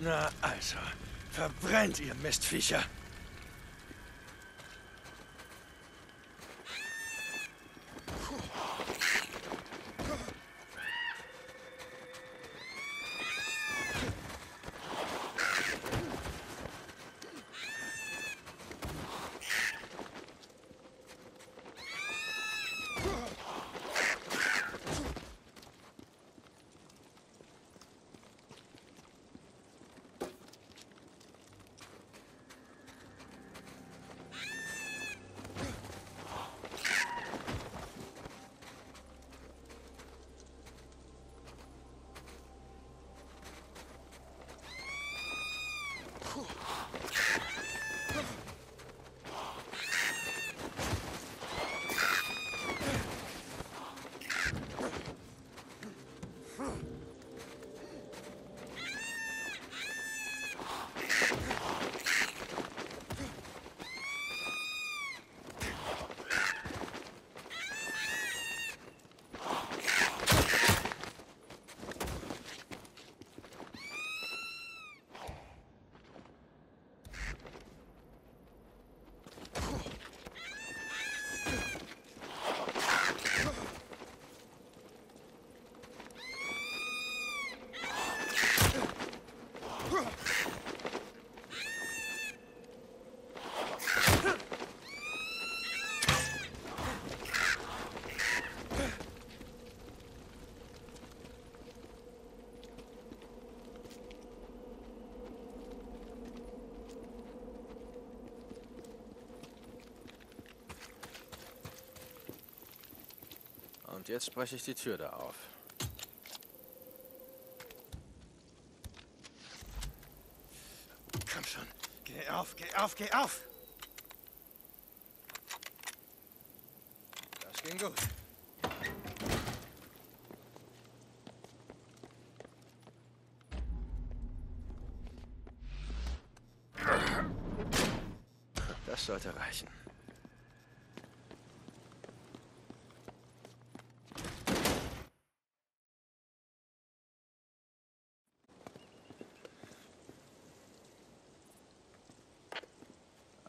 Na also, verbrennt ihr Mistviecher. Yeah. Jetzt breche ich die Tür da auf. Komm schon. Geh auf, geh auf, geh auf! Das ging gut. Das sollte reichen.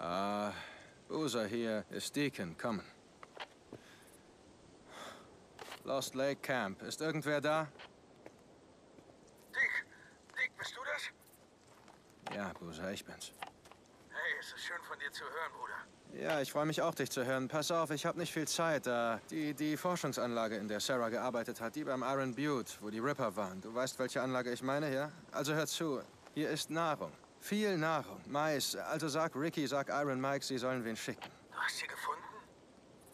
Ah, Boozer hier ist Deacon. Kommen. Lost Lake Camp. Ist irgendwer da? Dick, Dick, bist du das? Ja, Boozer, ich bin's. Hey, es ist schön von dir zu hören, Bruder. Ja, ich freue mich auch, dich zu hören. Pass auf, ich habe nicht viel Zeit. Da die, die Forschungsanlage, in der Sarah gearbeitet hat, die beim Iron Butte, wo die Ripper waren. Du weißt, welche Anlage ich meine, ja? Also hör zu. Hier ist Nahrung. Viel Nahrung. Mais. Also sag Ricky, sag Iron Mike, sie sollen wen schicken. Du hast sie gefunden?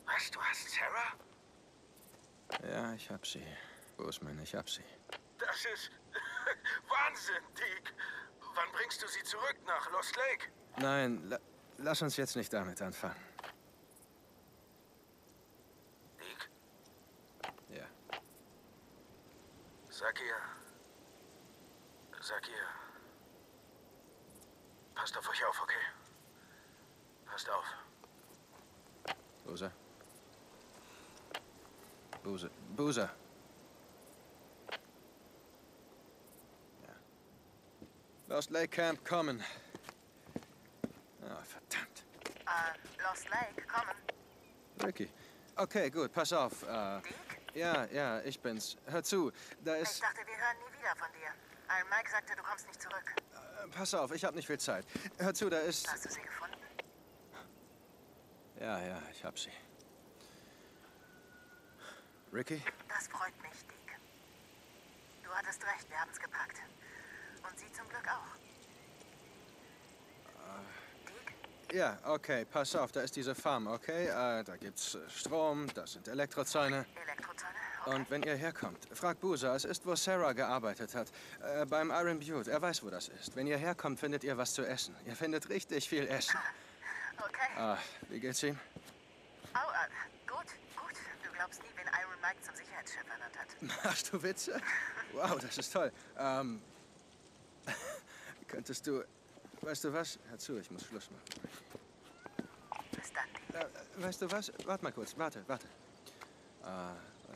Was, du hast Sarah? Ja, ich hab sie. Boseman, ich hab sie. Das ist Wahnsinn, Dick. Wann bringst du sie zurück nach Lost Lake? Nein, la lass uns jetzt nicht damit anfangen. Dick, Ja. sag ihr... Sag ihr... Passt auf euch auf, okay? Passt auf. Boozer. Boozer. Boozer. Ja. Lost Lake Camp kommen. Ah, verdammt. Äh, Lost Lake, kommen. Ricky. Okay, gut, pass auf. Dick? ja, ja, ich bin's. Hör zu, da Ich ist... dachte, wir hören nie wieder von dir. Iron Mike sagte, du kommst nicht zurück. Pass auf, ich hab nicht viel Zeit. Hör zu, da ist... Hast du sie gefunden? Ja, ja, ich hab sie. Ricky? Das freut mich, Dick. Du hattest recht, wir haben's gepackt. Und sie zum Glück auch. Dick? Ja, okay, pass auf, da ist diese Farm, okay? Äh, da gibt's äh, Strom, das sind Elektrozäune. Elektrozäune? Und wenn ihr herkommt, fragt Busa, es ist, wo Sarah gearbeitet hat. Äh, beim Iron Butte. Er weiß, wo das ist. Wenn ihr herkommt, findet ihr was zu essen. Ihr findet richtig viel Essen. Okay. Ah, wie geht's ihm? Oh, äh, gut, gut. Du glaubst nie, wen Iron Mike zum Sicherheitschef ernannt hat. Machst du Witze? Wow, das ist toll. Ähm, könntest du... Weißt du was? Hör zu, ich muss Schluss machen. Bis dann. Äh, weißt du was? Warte mal kurz, warte, warte. Äh,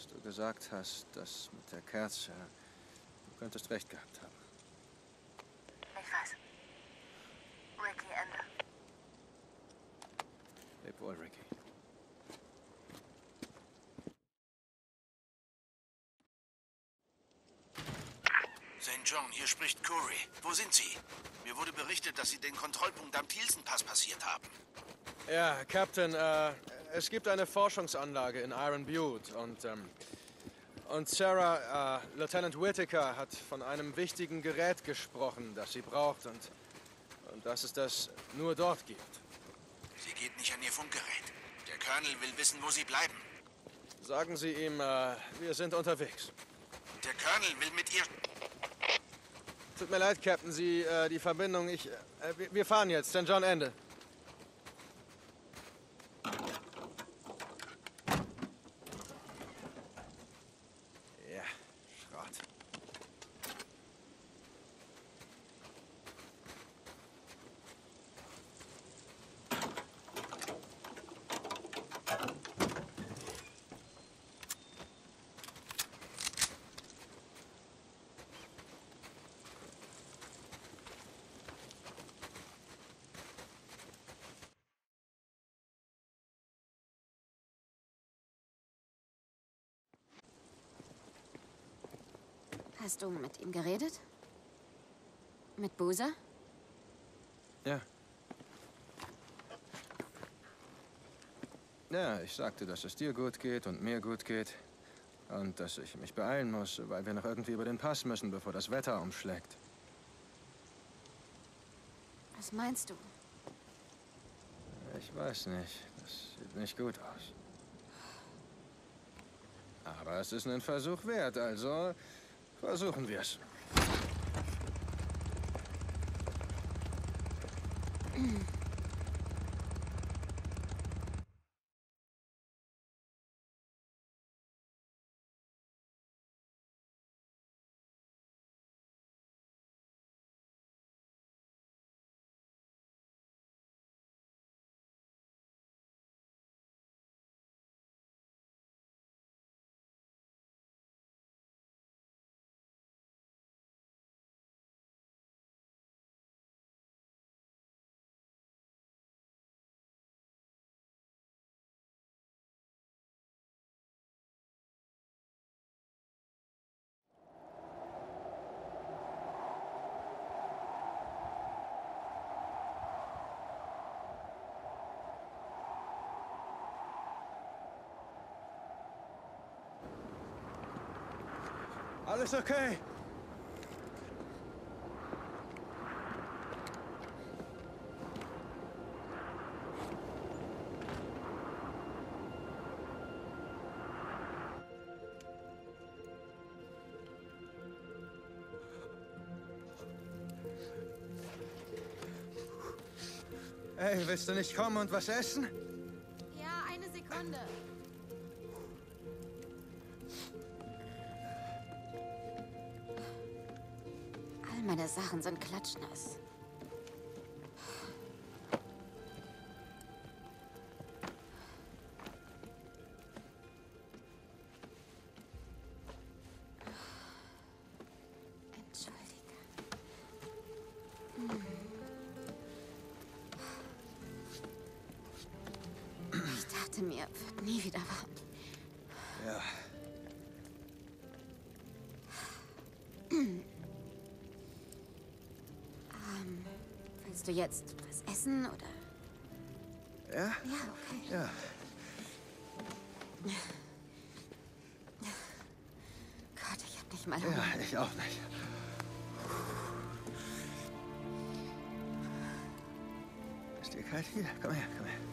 was du gesagt hast, das mit der Kerze. Du könntest recht gehabt haben. Ich weiß. Ricky, Ende. Leb wohl, Ricky. St. John, hier spricht Curry. Wo sind Sie? Mir wurde berichtet, dass Sie den Kontrollpunkt am Thielsen-Pass passiert haben. Ja, Captain, äh, es gibt eine Forschungsanlage in Iron Butte und, ähm, und Sarah, äh, Lieutenant Whittaker hat von einem wichtigen Gerät gesprochen, das sie braucht und, und dass es das nur dort gibt. Sie geht nicht an Ihr Funkgerät. Der Colonel will wissen, wo Sie bleiben. Sagen Sie ihm, äh, wir sind unterwegs. Der Colonel will mit ihr... Tut mir leid, Captain, Sie, äh, die Verbindung, ich, äh, wir- wir fahren jetzt, St. John Ende. Ja, Schrott. Hast du mit ihm geredet? Mit Busa? Ja. Ja, ich sagte, dass es dir gut geht und mir gut geht. Und dass ich mich beeilen muss, weil wir noch irgendwie über den Pass müssen, bevor das Wetter umschlägt. Was meinst du? Ich weiß nicht. Das sieht nicht gut aus. Aber es ist einen Versuch wert, also versuchen wir es. Alles okay? Hey, willst du nicht kommen und was essen? suchness. Willst du jetzt was essen oder? Ja? Ja, okay. Ja. Gott, ich hab nicht mal Hunger. Ja, ich auch nicht. Ist dir kalt hier? Komm her, komm her.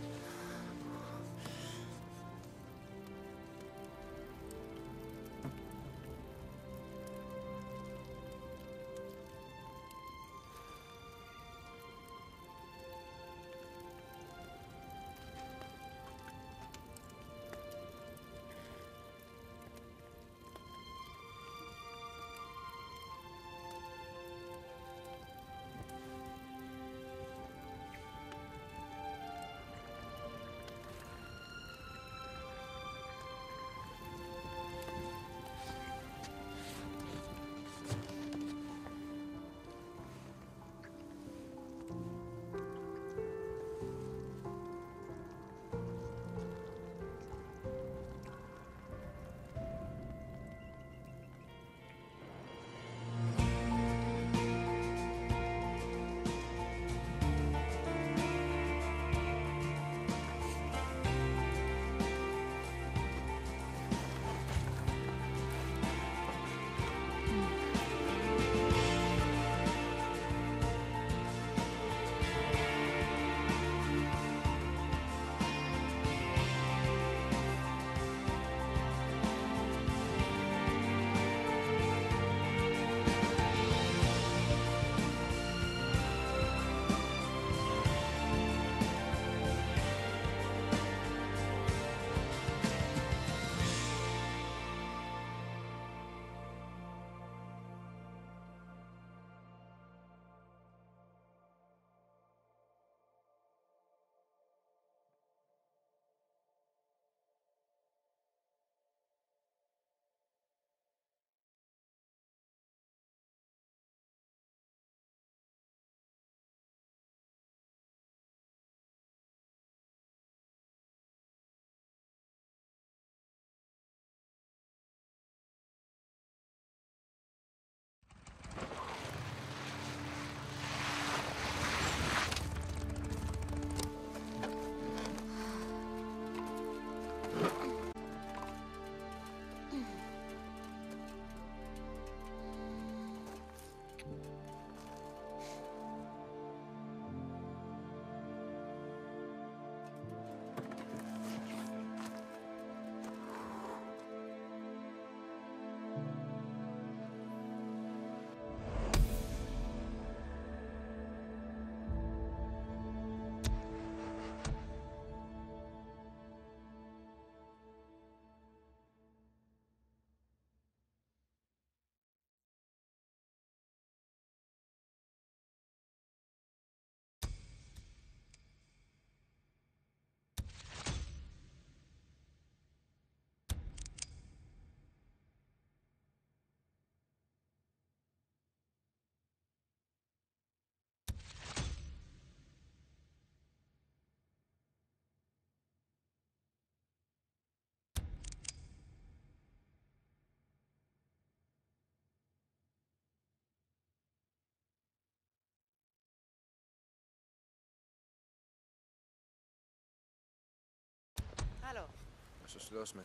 Was ist los mit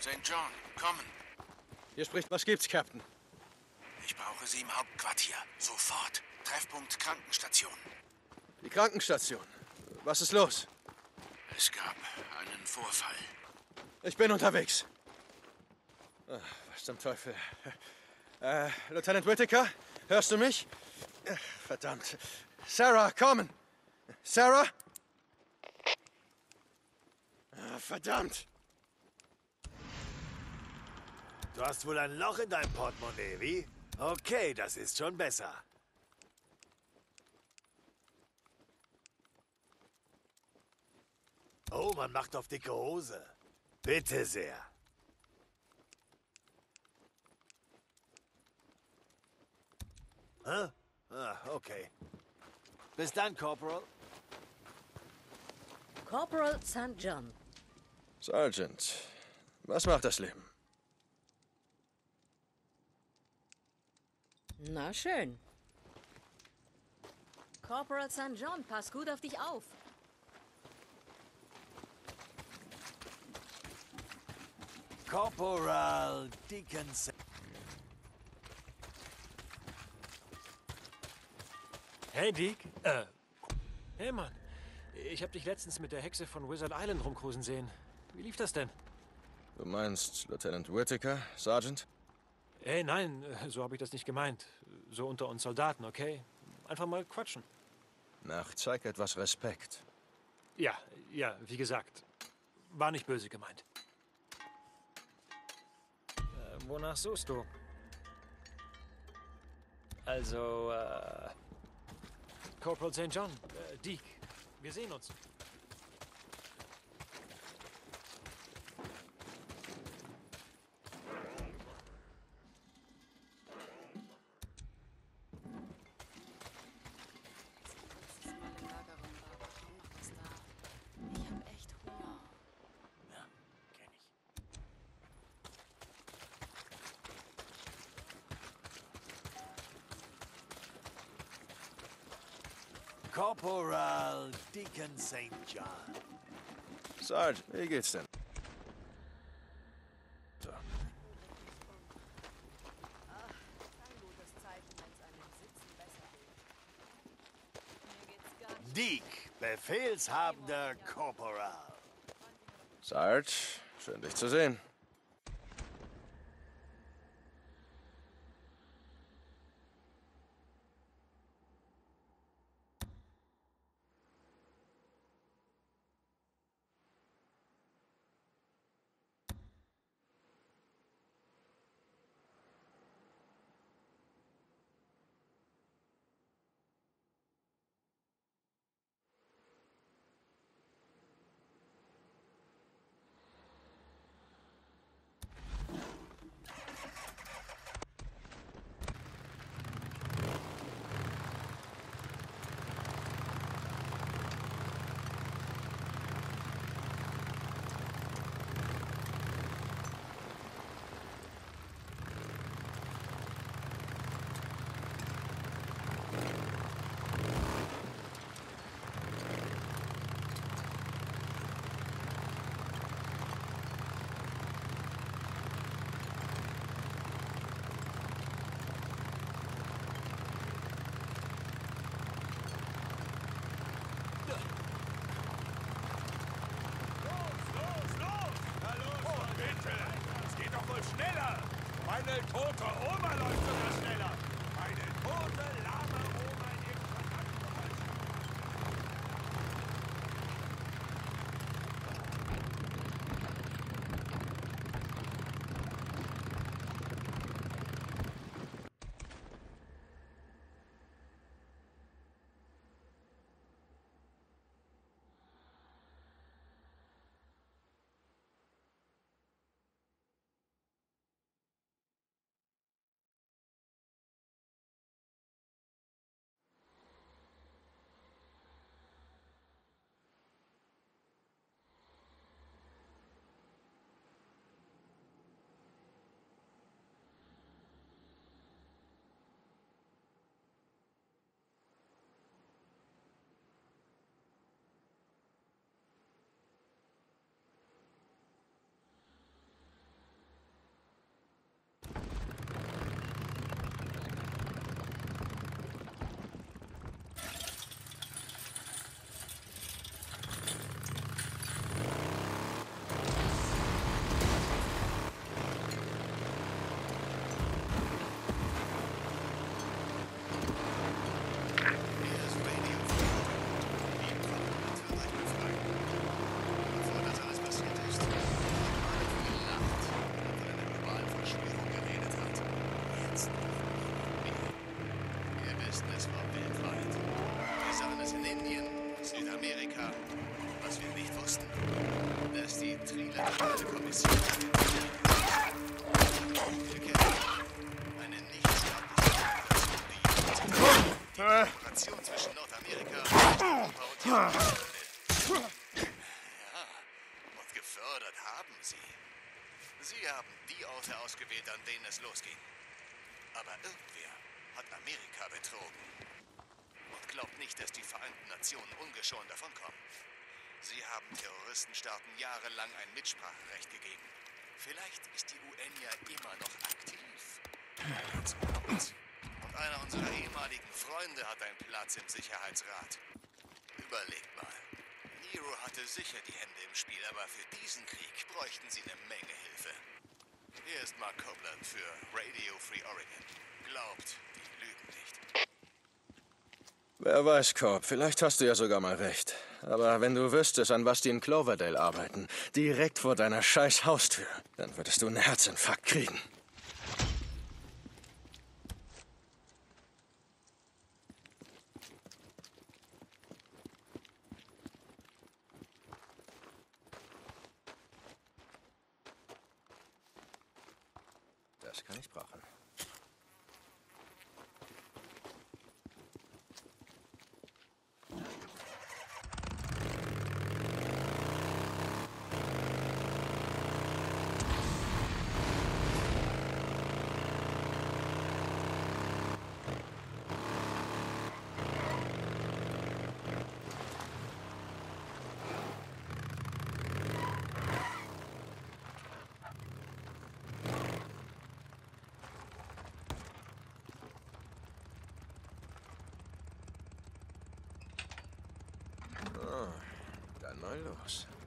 St. John, kommen. Hier spricht, was gibt's, Captain? Ich brauche Sie im Hauptquartier. Sofort. Treffpunkt Krankenstation. Die Krankenstation. Was ist los? Es gab einen Vorfall. Ich bin unterwegs. Ach, was zum Teufel? Äh, Lieutenant Whittaker, hörst du mich? Verdammt. Sarah, kommen! Sarah? Ah, verdammt! Du hast wohl ein Loch in deinem Portemonnaie, wie? Okay, das ist schon besser. Oh, man macht auf dicke Hose. Bitte sehr. Hä? Ah, okay. Bis dann, Corporal. Corporal St. John. Sergeant, was macht das Leben? Na schön. Corporal St. John, pass gut auf dich auf. Corporal Dickinson. Hey, Deke. Äh. Hey, Mann. Ich hab dich letztens mit der Hexe von Wizard Island rumcruisen sehen. Wie lief das denn? Du meinst Lieutenant Whittaker, Sergeant? Hey, nein, so habe ich das nicht gemeint. So unter uns Soldaten, okay? Einfach mal quatschen. Nach, zeig etwas Respekt. Ja, ja, wie gesagt. War nicht böse gemeint. Äh, wonach suchst du? Also, äh. Corporal St. John, äh, Deke, wir sehen uns. St. John. Sergeant, wie geht's denn? So. Deke, befehlshabender Corporal. Sarge, schön dich zu sehen. Wie die Kooperation zwischen Nordamerika und Europa und Ja, und gefördert haben sie. Sie haben die Orte ausgewählt, an denen es losging. Aber irgendwer hat Amerika betrogen. Und glaubt nicht, dass die Vereinten Nationen ungeschoren davonkommen. Sie haben Terroristenstaaten jahrelang ein Mitspracherecht gegeben. Vielleicht ist die UN ja immer noch aktiv. Und einer unserer ehemaligen Freunde hat einen Platz im Sicherheitsrat. Überlegt mal. Nero hatte sicher die Hände im Spiel, aber für diesen Krieg bräuchten sie eine Menge Hilfe. Hier ist Mark Copeland für Radio Free Oregon. Glaubt, die lügen nicht. Wer weiß, Corp, vielleicht hast du ja sogar mal recht. Aber wenn du wüsstest, an was die in Cloverdale arbeiten, direkt vor deiner scheiß Haustür, dann würdest du einen Herzinfarkt kriegen. Das kann ich brauchen. Oh, dann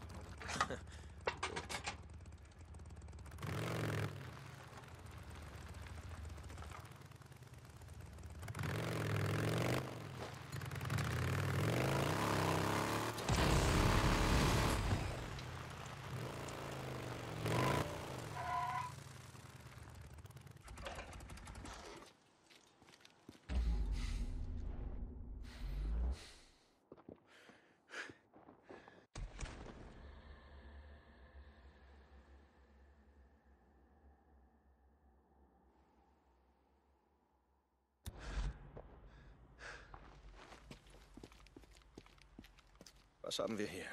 Was haben wir hier?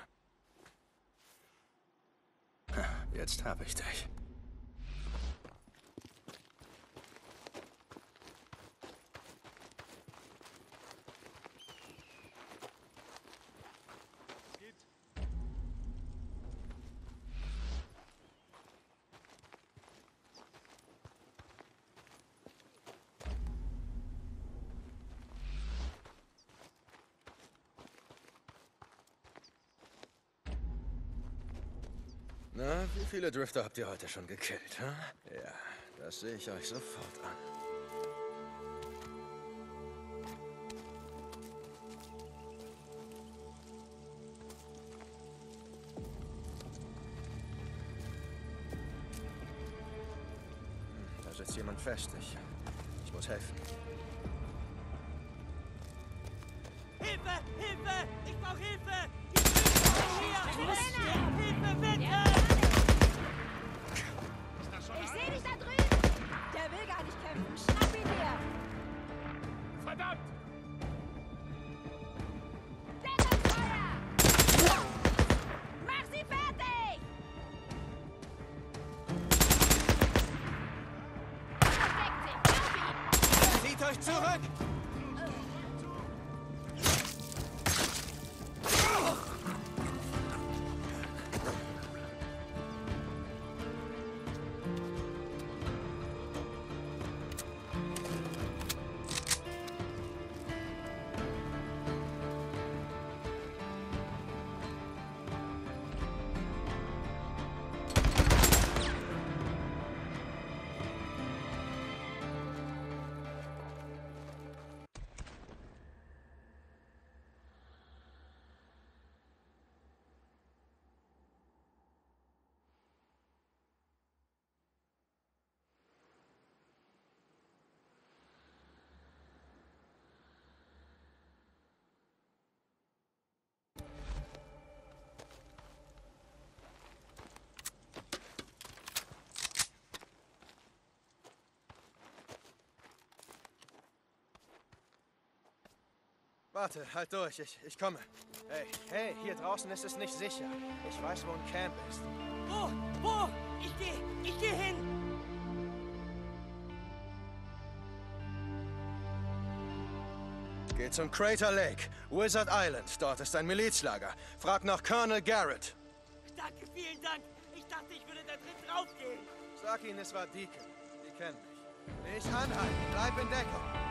Jetzt habe ich dich. Na, wie viele Drifter habt ihr heute schon gekillt, ha? Ja, das sehe ich euch sofort an. Hm, Da sitzt jemand fest. Ich, ich muss helfen. Hilfe! Hilfe! Ich brauche Hilfe! Die Hier! Hilfe, bitte! Will Warte, halt durch, ich, ich komme. Hey, hey, hier draußen ist es nicht sicher. Ich weiß, wo ein Camp ist. Wo? Wo? Ich geh, ich geh hin. Geh zum Crater Lake, Wizard Island. Dort ist ein Milizlager. Frag nach Colonel Garrett. Danke, vielen Dank. Ich dachte, ich würde da drin draufgehen. Sag ihnen, es war Deacon. Die kennen mich. Nicht anhalten, bleib in Deckung.